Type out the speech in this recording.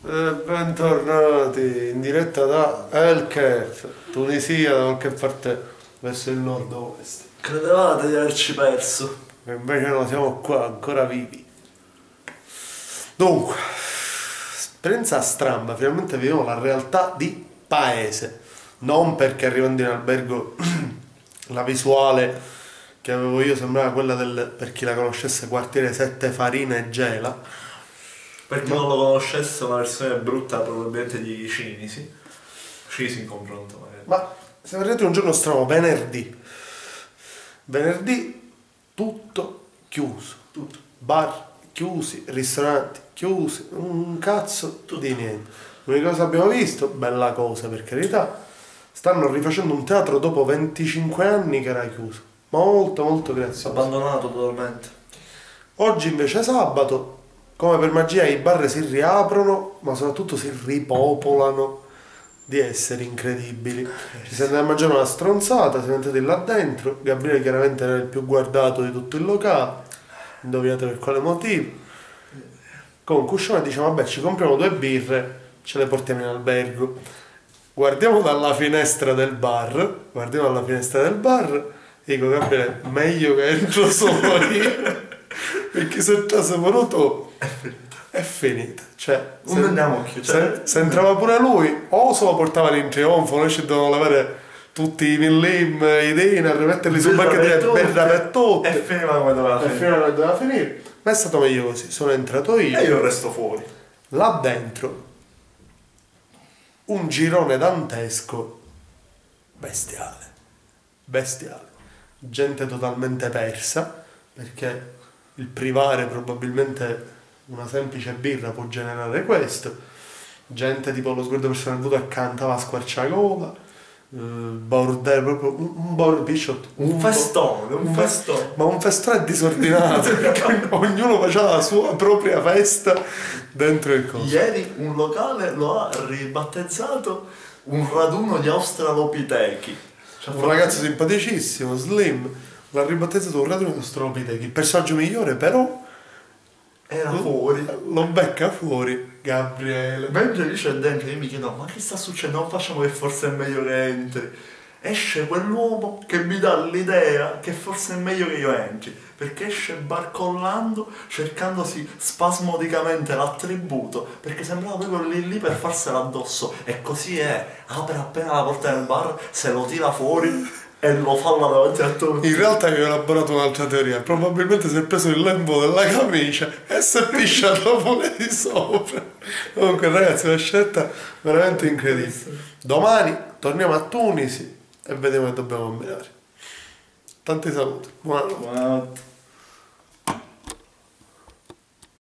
Eh, bentornati in diretta da El Kef, Tunisia, da qualche parte verso il nord-ovest. Credevate di averci perso? E invece no, siamo qua, ancora vivi. Dunque, esperienza stramba, finalmente vediamo la realtà di paese. Non perché arrivando in albergo la visuale che avevo io sembrava quella del, per chi la conoscesse, quartiere 7 Farina e Gela per chi non lo conoscesse, una versione brutta probabilmente di Cinisi. Cinisi in confronto magari. Ma siamo arrivati un giorno strano, venerdì. Venerdì tutto chiuso. Tutto. Bar chiusi, ristoranti chiusi, un cazzo tutto. di niente. L'unica cosa che abbiamo visto, bella cosa per carità, stanno rifacendo un teatro dopo 25 anni che era chiuso. Molto molto grazie. Abbandonato totalmente. Oggi invece è sabato, come per magia i bar si riaprono, ma soprattutto si ripopolano di esseri incredibili. Ci siamo andati a mangiare una stronzata, siamo entrati là dentro, Gabriele chiaramente era il più guardato di tutto il locale, indovinate per quale motivo. Comunque usciamo e diciamo, vabbè ci compriamo due birre, ce le portiamo in albergo. Guardiamo dalla finestra del bar, guardiamo dalla finestra del bar, dico Gabriele, meglio che entro solo io. Perché se già sei venuto è finita. È finita. Cioè, non andiamo più. Cioè, se, se, entrava pure lui, o se lo portava in trionfo, noi ci dovevamo levare tutti i millim, i dinner, metterli sul banco e berra per tutti. E finiva come doveva finire. E finiva come doveva finire. Ma è stato meglio così, sono entrato io. E io resto fuori. Là dentro, un girone dantesco bestiale. Bestiale. Gente totalmente persa, perché il privare probabilmente una semplice birra può generare questo. Gente tipo lo sguardo personale avuto accanto a squarciagola, eh, bordello, proprio un, un bordello, un, un festone, un, un festone. Ma un festone disordinato, perché ognuno faceva la sua propria festa dentro il coso. Ieri un locale lo ha ribattezzato un raduno di australopitechi. Cioè, un ragazzo simpaticissimo, slim l'ha ribattezzato un raduno di australopitechi. Il personaggio migliore però era fuori. Lo becca fuori Gabriele. Mentre lì c'è dentro, io mi chiedo, ma che sta succedendo? Non facciamo che forse è meglio che entri. Esce quell'uomo che mi dà l'idea che forse è meglio che io entri, perché esce barcollando, cercandosi spasmodicamente l'attributo, perché sembrava proprio lì lì per farsela addosso. E così è, apre appena la porta del bar, se lo tira fuori e lo fa davanti a tutti. In realtà io ho elaborato un'altra teoria. Probabilmente si è preso il lembo della camicia e si è pisciato pure di sopra. Comunque, ragazzi, è una scelta veramente incredibile. Domani torniamo a Tunisi e vediamo che dobbiamo combinare. Tanti saluti. Buonanotte. Buonanotte.